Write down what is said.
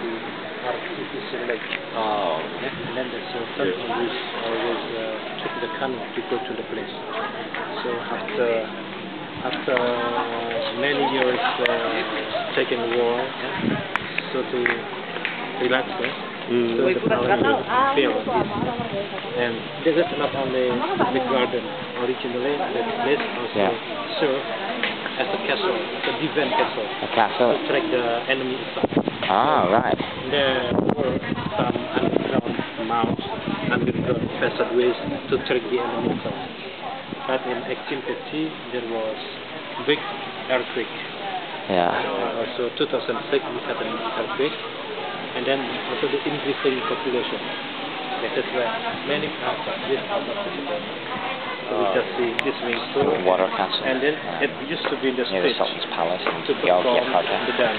to artificial lake. Oh. Yeah, and then the Sultan always always uh, took the canoe to go to the place. So after after many years uh, taking war, yeah, so to relax, yeah, Mm. so the palace will. And this is not only the garden originally, the place also Yeah. serve as a castle, as a defense castle, A castle. to track the enemy itself. Ah, right. There were some underground mounts, underground passageways to track the itself. But in 1850, there was big earthquake. Yeah. Uh, also 2006, we had an earthquake. And then also the increasing population. That is where many parts of this are not visible. So we just see this wing. Water castle. And then Yeah. it used to be the the stage Sultan's Palace in perform the. Yeah?